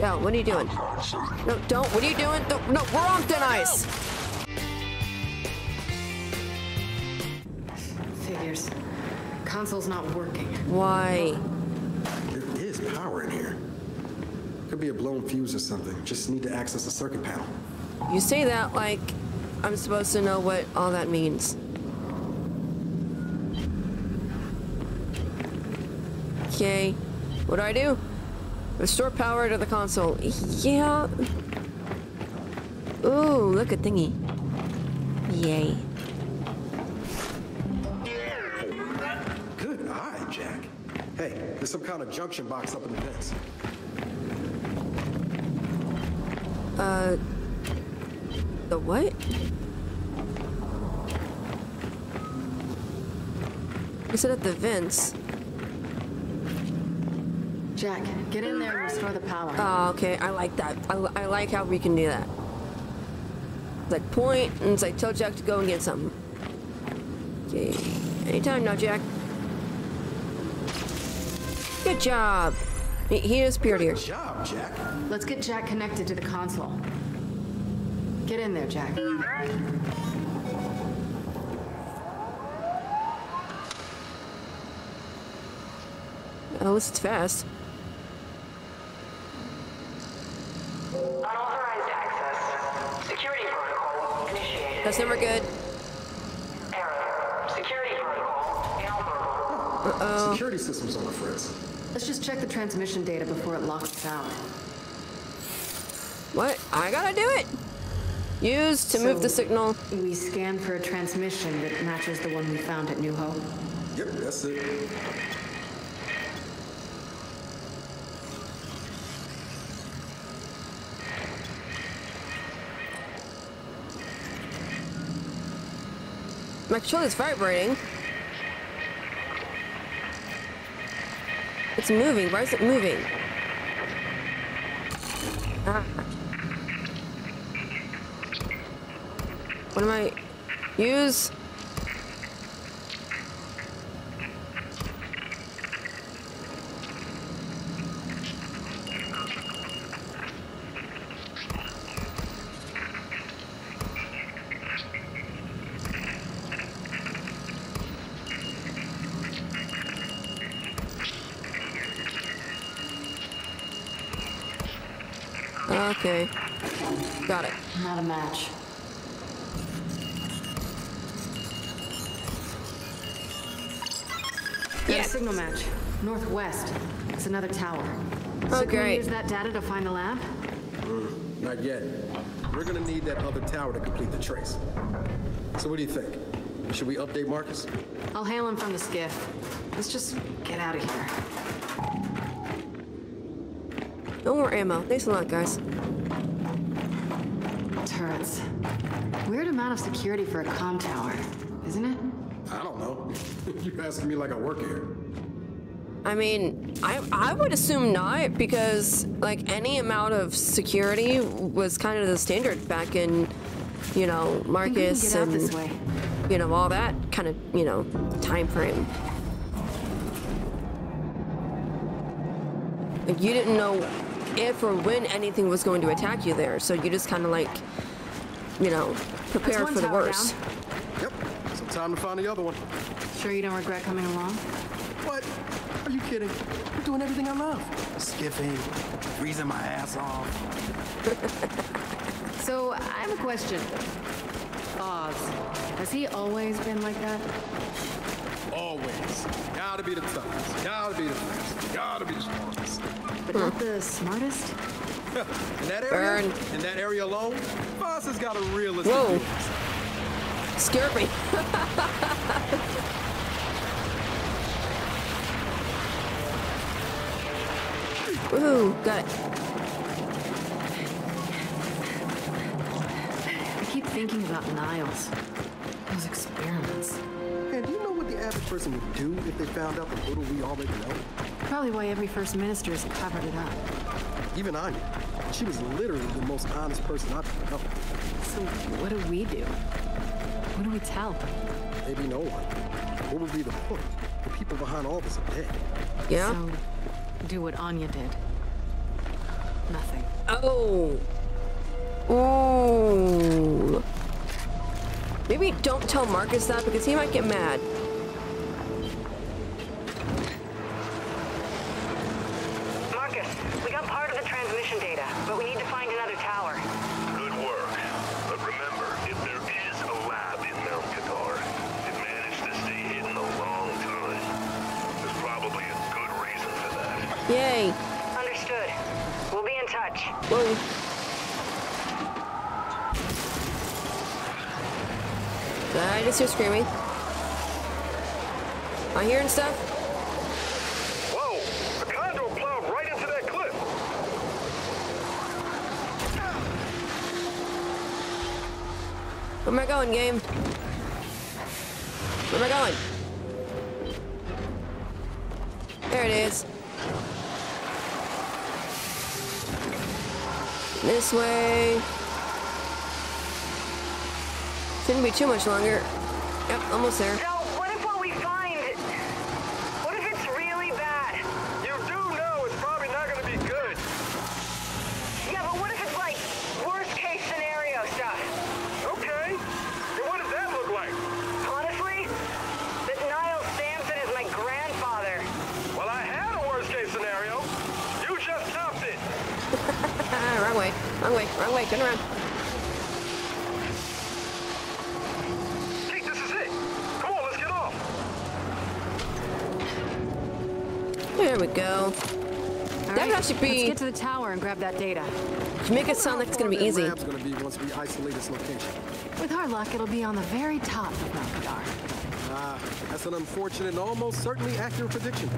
Yo, what are you doing? No, don't. What are you doing? Don't, no, we're on thin ice. Figures. Console's not working. Why? There is power in here. Could be a blown fuse or something. Just need to access the circuit panel. You say that like I'm supposed to know what all that means. Okay. What do I do? Restore power to the console. Yeah. Ooh, look at thingy. Yay. Good eye, Jack. Hey, there's some kind of junction box up in the vents. Uh... The what? You said at the vents. Jack, get in there and restore the power. Oh, okay. I like that. I, I like how we can do that. It's like point, and it's like tell Jack to go and get something. Okay. Anytime now, Jack. Good job. He, he disappeared here. Good job, Jack. Let's get Jack connected to the console. Get in there, Jack. Oh, this is fast. Unauthorized access. Security protocol initiated. That's never good. Error. Security protocol inoperable. Security system's on the fritz. Let's just check the transmission data before it locks us out. What? I gotta do it. Use to move the signal. We scan for a transmission that matches the one we found at New Hope. Yep, that's it. My controller's vibrating. It's moving. Why is it moving? Ah. What am I? Use. Okay. Got it. Not a match. Got Yeah. a signal match. Northwest. It's another tower. Oh, so can we use that data to find the lab? Hmm, not yet. We're gonna need that other tower to complete the trace. So what do you think? Should we update Marcus? I'll hail him from the skiff. Let's just get out of here. No more ammo. Thanks a lot, guys. Weird amount of security for a comm tower, isn't it? I don't know. You're asking me like I work here. I mean, I I would assume not because like any amount of security was kind of the standard back in, you know, I think we can Marcus get and this way. you know all that kind of you know time frame. Like you didn't know if or when anything was going to attack you there, so you just kind of like, you know, prepared one for the tower worst. Yep. So time to find the other one. Sure you don't regret coming along? What? Are you kidding? I'm doing everything I love. Skipping, freezing my ass off. So, I have a question. Oz, has he always been like that? Always. Gotta be the toughest. Gotta be the fastest. Gotta be the strongest. But not the smartest? In that area, Burn. in that area alone, Fahz has got a realistic Whoa. view. Scared me. Ooh, got it. I keep thinking about Niles. Those experiments. Man, do you know what the average person would do if they found out the little we already know? Probably why every first minister has covered it up. Even Anya. She was literally the most honest person I've ever known. So, what do we do? What do we tell? Maybe no one. What would be the point? The people behind all this are dead. Yeah. So, do what Anya did. Nothing. Oh. Ooh. Maybe don't tell Marcus that because he might get mad. Marcus, we got part of the transmission data, but we need to find another tower. Good work. But remember, if there is a lab in Mount Kadar, it managed to stay hidden a long time. There's probably a good reason for that. Yay. Understood. We'll be in touch. Whoa. I just hear screaming. Am I hearing stuff? Whoa! The condor plowed right into that cliff! Where am I going, game? Where am I going? There it is. This way. Shouldn't be too much longer. Yep, almost there. So, what if what we find... What if it's really bad? You do know it's probably not gonna be good. Yeah, but what if it's like worst case scenario stuff? Okay. And what does that look like? Honestly, that Niles Samson is my grandfather. Well, I had a worst case scenario. You just topped it. Ah, wrong way. Wrong way. Wrong way. Turn around. Hey, this is it. Come on, let's get off. There we go. All That would actually let's get to the tower and grab that data. You make it sound like it's gonna be easy. that gonna be once we isolate its location. With our luck, it'll be on the very top of Mount Kadar. Ah, that's an unfortunate and almost certainly accurate prediction.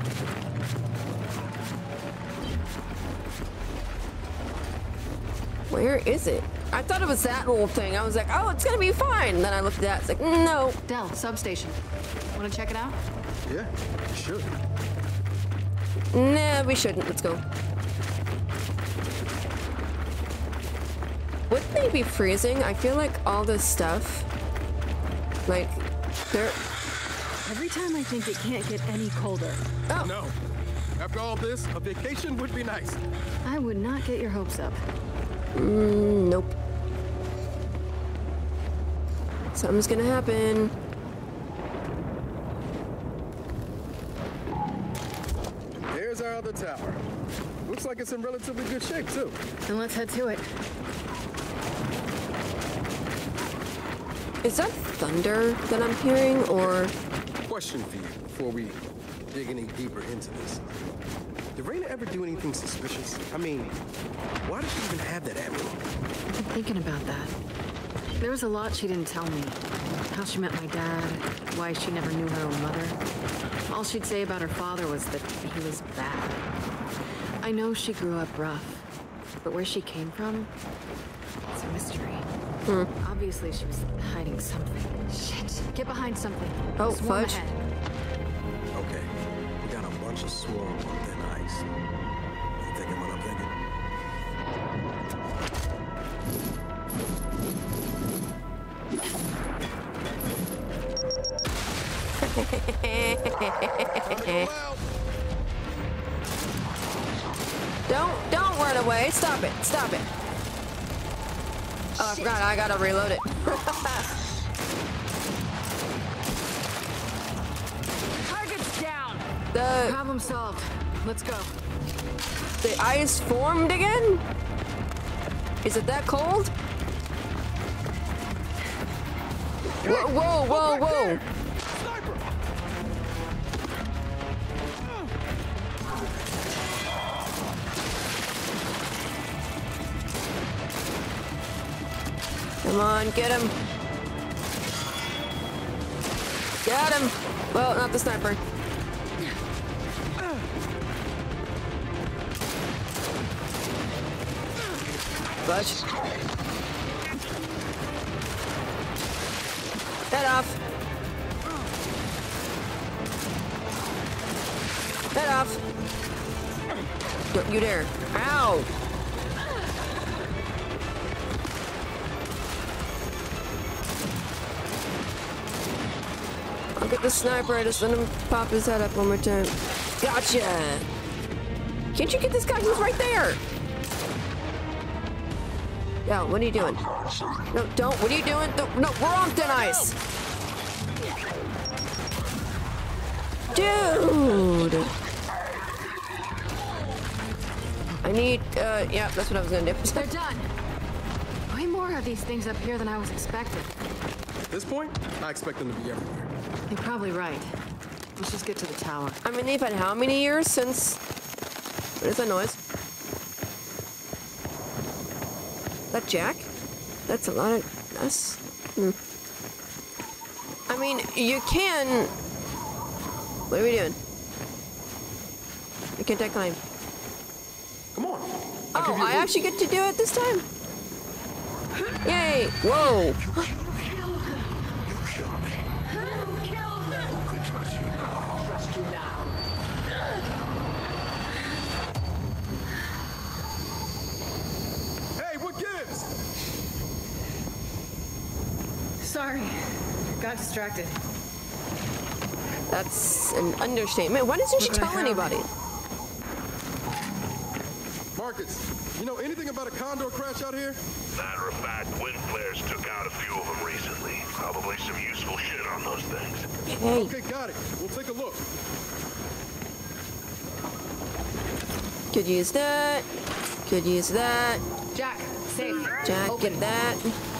Where is it? I thought it was that little thing. I was like, oh, it's gonna be fine. then I looked at that. It's like, no. Del, substation. Want to check it out? Yeah, sure. Nah, we shouldn't. Let's go. Wouldn't they be freezing? I feel like all this stuff, like, they're. Every time I think it can't get any colder, Oh, No. After all this, a vacation would be nice. I would not get your hopes up. Mm, nope. Something's gonna happen. There's our other tower. Looks like it's in relatively good shape, too. Then let's head to it. Is that thunder that I'm hearing, or Question for you before we dig any deeper into this. Did Reyna ever do anything suspicious? I mean, why does she even have that amulet? I've been thinking about that. There was a lot she didn't tell me. How she met my dad, why she never knew her own mother. All she'd say about her father was that he was bad. I know she grew up rough, but where she came from, it's a mystery. Hmm. Obviously, she was hiding something. Shit! Get behind something. Oh, Swarm fudge. ahead. Okay, we got a bunch of swarm on thin ice. You thinking what I'm thinking? don't don't run away? Stop it! Stop it! Oh, I forgot. I gotta reload it. Target's down. The Problem solved. Let's go. the ice formed again. Is it that cold? Whoa! Whoa! Whoa! Whoa! Come on, get him. Got him. Well, not the sniper. Fudge. Head off. Head off. Don't you dare. Ow. Sniper. I just let him pop his head up one more time. Gotcha! Can't you get this guy? He's right there! Del, what are you doing? No, don't. What are you doing? No, no we're on thin ice. Dude. I need, uh, yeah, that's what I was gonna do. They're done. Way more of these things up here than I was expecting. At this point, I expect them to be everywhere. You're probably right. Let's just get to the tower. I mean, they've had how many years since... What is that noise? That Jack? That's a lot of us. Hmm. I mean, you can... What are we doing? You can take climb. Come on. I'll Oh, give you a I loop. actually get to do it this time? Yay! Whoa! Sorry. Got distracted. That's an understatement. Why doesn't she what tell anybody? Marcus, you know anything about a condor crash out here? Matter of fact, wind flares took out a few of them recently. Probably some useful shit on those things. Hey, Okay, got it. We'll take a look. could use that. Could use that. Jack, safe. Jack, Open. get that.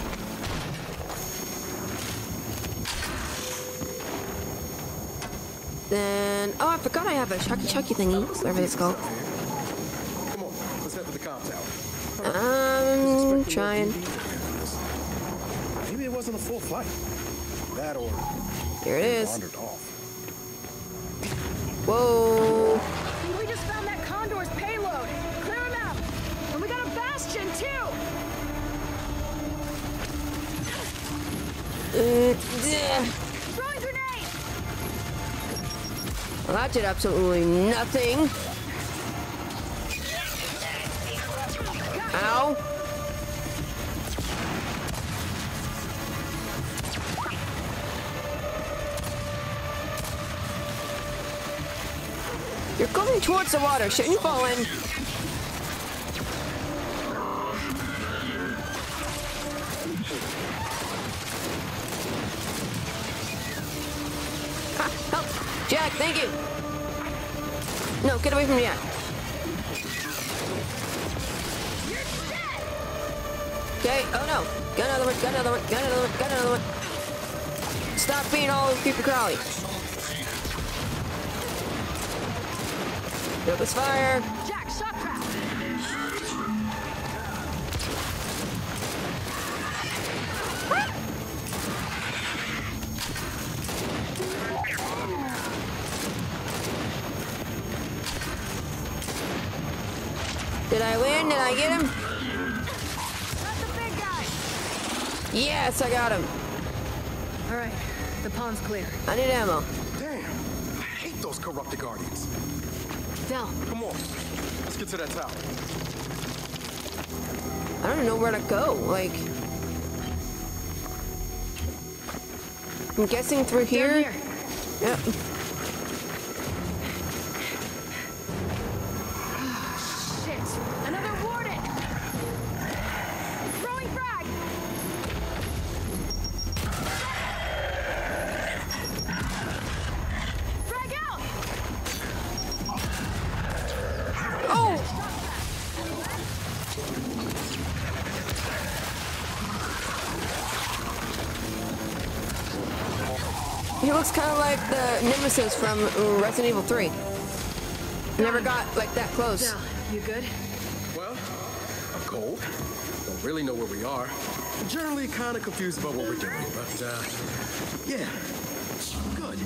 Then, oh, I forgot I have a Chucky Chucky thingy, whatever it's called. Come on, let's head to the com tower. I'm trying. Maybe it wasn't a full flight. That or Here it is. Whoa. We just found that Condor's payload. Clear him out. And we got a Bastion, too. Uh, Well, that did absolutely nothing. Ow. You're going towards the water. Shouldn't you fall in? You! No, get away from Jack. Okay, oh no. Got another one, got another one, got another one, got another one. Stop being all creepy crawly. Focus fire. I get him? That's the big guy. Yes, I got him. All right, the pond's clear. I need ammo. Damn, I hate those corrupted guardians. Del, Come on, let's get to that tower. I don't know where to go. Like, I'm guessing through down here. here. Yep. Nemesis from Resident Evil 3. Never got like that close. Del, you good? Well, I'm cold. Don't really know where we are. Generally kind of confused about what we're doing, but, uh, yeah, good.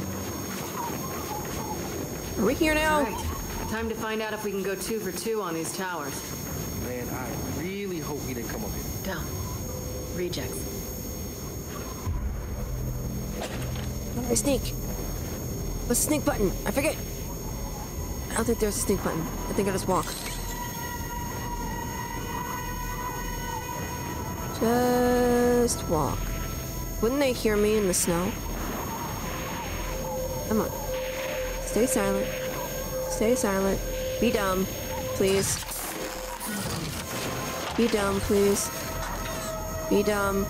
Are we here now? All right, time to find out if we can go two for two on these towers. Man, I really hope we didn't come up here. Del, rejects. How do I sneak? The sneak button? I forget. I don't think there's a sneak button. I think I just walk. Just walk. Wouldn't they hear me in the snow? Come on. Stay silent. Stay silent. Be dumb, please. Be dumb, please. Be dumb.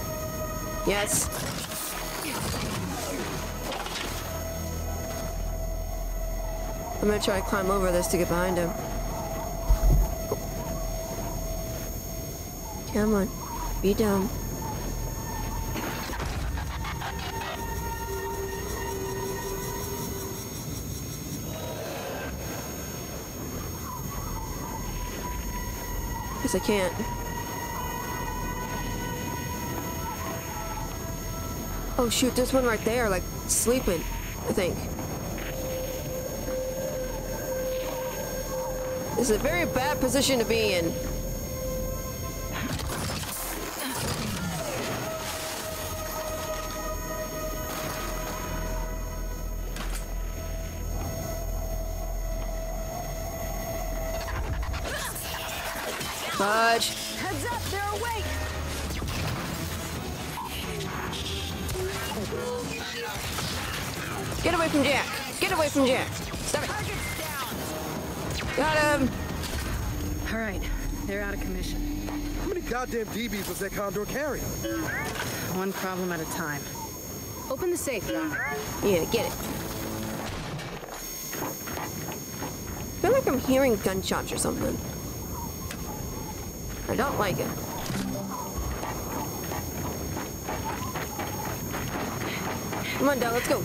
Yes. I'm gonna try to climb over this to get behind him. Come on. Be dumb. Guess I can't. Oh shoot, there's one right there, like sleeping, I think. This is a very bad position to be in. Fudge. Heads up, they're awake! Get away from Jack. Get away from Jack. Stop it. Got him. All right, they're out of commission. How many goddamn DeeBees was that Condor carrying? One problem at a time. Open the safe, Doc. Yeah, get it. I feel like I'm hearing gunshots or something. I don't like it. Come on, Del, let's go.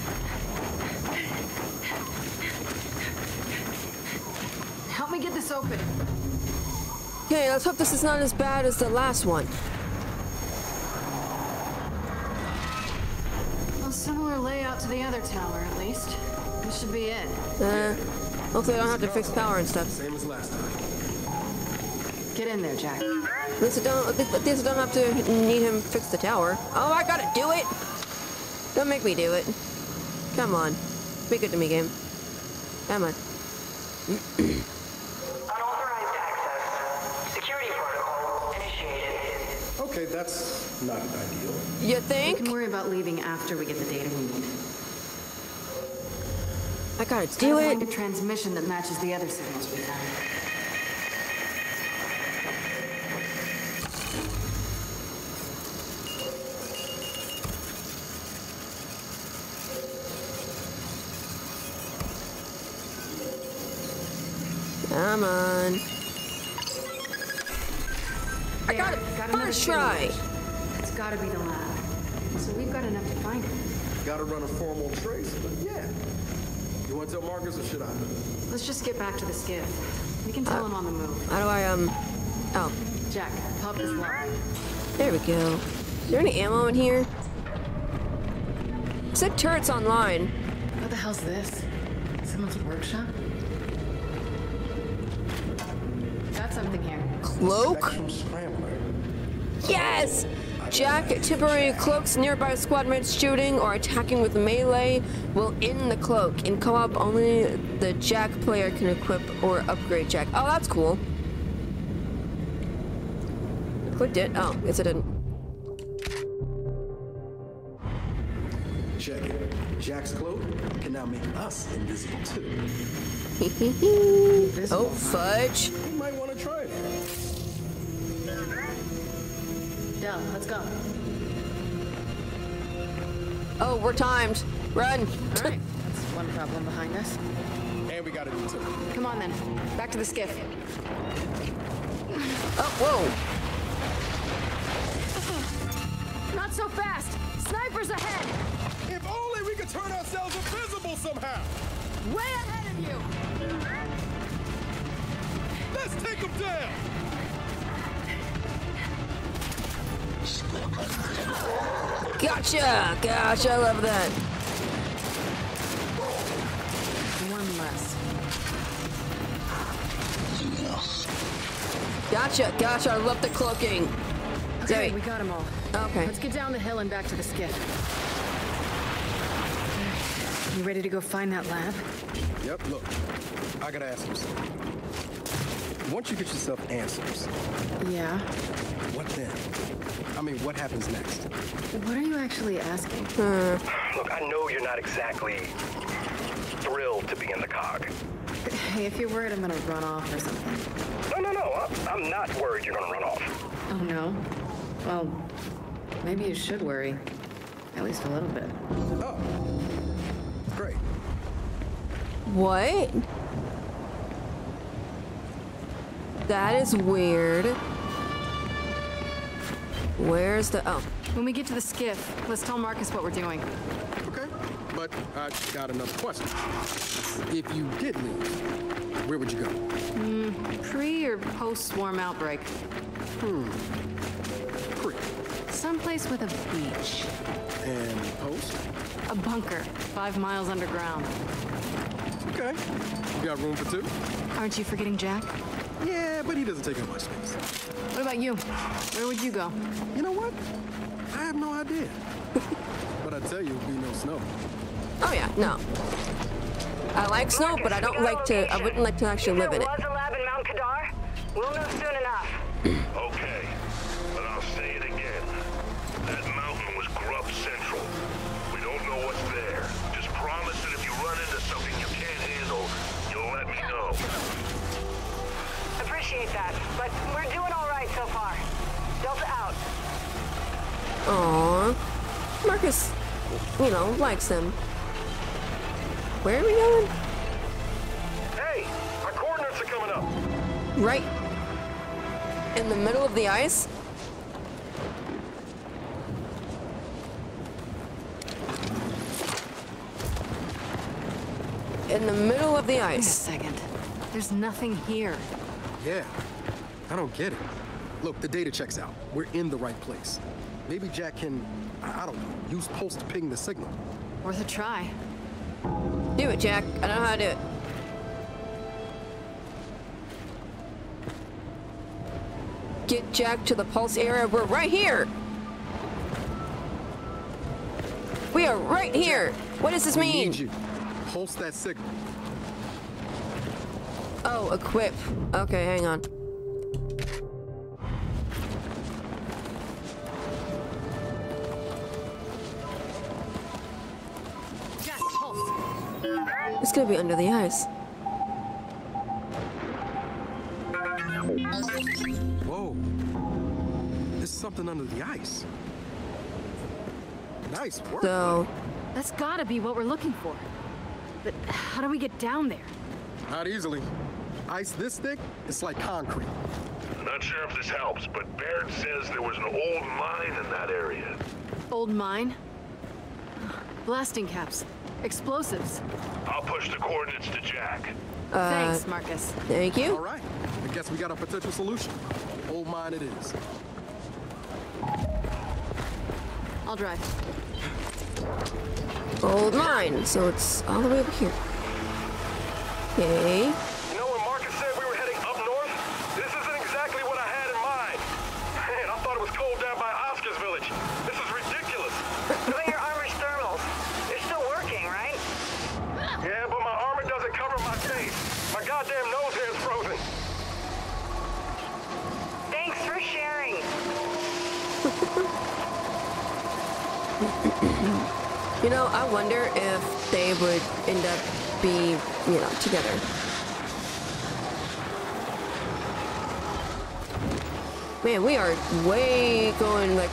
Me get this open. Okay, let's hope this is not as bad as the last one. A similar layout to the other tower, at least. This should be it. Uh, hopefully I don't have to fix power and stuff. Same as last time. Get in there, Jack. At least I don't, at least I don't have to need him fix the tower. Oh, I gotta do it! Don't make me do it. Come on. Be good to me, game. Come on. Unauthorized access. Security protocol initiated. Okay, that's not ideal. You We think? can worry about leaving after we get the data we need. I gotta Gotta do find it. a transmission that matches the other signals we found. Come on. Got another first signal try. It's gotta be the lab. So we've got enough to find it. Gotta run a formal trace, but yeah. You want to tell Marcus or should I? Let's just get back to the skiff. We can tell him on the move. How do I, um... Oh, Jack, pop this lock. there we go. Is there any ammo in here? It said turrets online. What the hell's this? Someone's workshop? Got something here. Cloak? Spectrum Scrambler. Yes! Jack temporarily cloaks nearby squad mates shooting or attacking with melee will end the cloak. In co-op, only the Jack player can equip or upgrade Jack. Oh, that's cool. I clicked it. Oh, guess I didn't. Check it. Jack's cloak can now make us invisible too. oh, fudge. Del, let's go. Oh, we're timed. Run. All right, that's one problem behind us. And we gotta do two. Come on then, back to the skiff. Oh, whoa. Not so fast! Snipers ahead! If only we could turn ourselves invisible somehow! Way ahead of you! Let's take them down! Gotcha. Gotcha. I love that. One less. Gotcha. Gotcha. I love the cloaking. Okay, Sorry. we got them all. Okay. Let's get down the hill and back to the skiff. You ready to go find that lab? Yep, look. I gotta ask you something. Once you get yourself answers, Yeah. What then? I mean, what happens next? What are you actually asking? Hmm. Look, I know you're not exactly thrilled to be in the cog. Hey, if you're worried I'm gonna run off or something. No, no, no. I'm, I'm not worried you're gonna run off. Oh no? Well, Maybe you should worry. At least a little bit. Oh. Great. What? That is weird. Where's the... Oh. When we get to the skiff, let's tell Marcus what we're doing. Okay. But I got another question. If you did leave, where would you go? Pre or post swarm outbreak? Hmm. Pre. Someplace with a beach. And post? A bunker, five miles underground. Okay. You got room for two? Aren't you forgetting Jack? Yeah, but he doesn't take up much space. What about you? Where would you go? You know what? I have no idea. but I tell you, it'd be no snow. Oh yeah, no. I like snow, but I don't like to... I wouldn't like to actually live in it. There was a lab in Mount Kadar. We'll know soon enough. Aww. Marcus, you know, likes him. Where are we going? Hey, our coordinates are coming up. Right in the middle of the ice? In the middle of the ice. Wait a second. There's nothing here. Yeah, I don't get it. Look, the data checks out. We're in the right place. Maybe Jack can, I don't know, use pulse to ping the signal. Worth a try. Do it, Jack. I don't know how to do it. Get Jack to the pulse area. We're right here. We are right here. What does this We mean? need you. Pulse that signal. Oh, equip. Okay, hang on. It's gonna be under the ice. Whoa. There's something under the ice. Nice work. So, That's gotta be what we're looking for. But how do we get down there? Not easily. Ice this thick, it's like concrete. Not sure if this helps, but Baird says there was an old mine in that area. Old mine? Blasting caps. Explosives. I'll push the coordinates to Jack. Uh, Thanks, Marcus. thank you. All right. I guess we got a potential solution. Old mine it is. I'll drive. Old mine. So it's all the way over here. Okay. You know when Marcus said we were heading up north? This isn't exactly what I had in mind. Man, I thought it was cold down by Oscar's village. This is ridiculous. What about your armor's thermals? They're still working, right? Yeah, but my armor doesn't cover my face. My goddamn nose hair is frozen. Thanks for sharing. You know, I wonder if they would end up being, you know, together. Man, we are way going like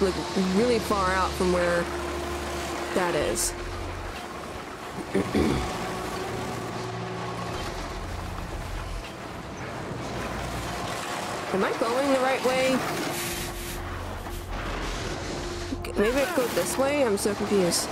like really far out from where that is. Am I going the right way? Maybe I go this way? I'm so confused.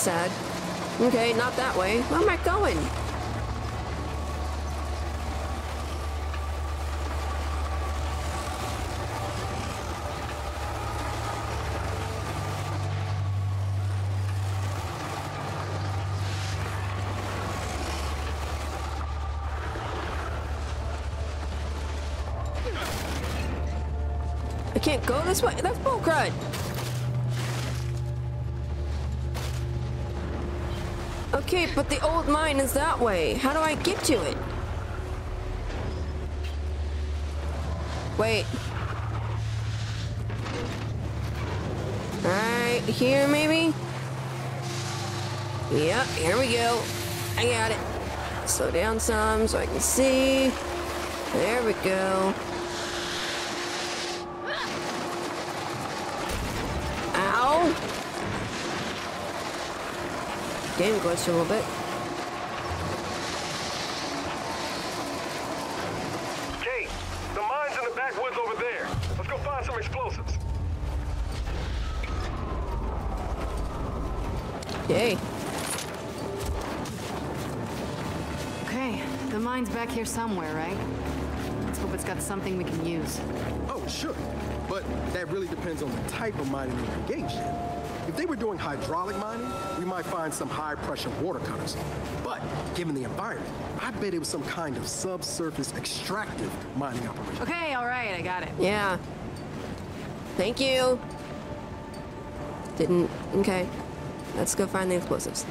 sad. Okay, not that way. Where am I going? I can't go this way. That's bull crud. Okay, but the old mine is that way. How do I get to it? Wait. Right here, maybe? Yep, here we go. I got it. Slow down some so I can see. There we go. Game glitched a little bit. Kait, the mine's in the backwoods over there. Let's go find some explosives. Yay. Okay, the mine's back here somewhere, right? Let's hope it's got something we can use. Oh, sure. But that really depends on the type of mining they're engaged in. If they were doing hydraulic mining, we might find some high pressure water cutters. But given the environment, I bet it was some kind of subsurface extractive mining operation. Okay, all right, I got it. Yeah. Thank you. Didn't. Okay. Let's go find the explosives.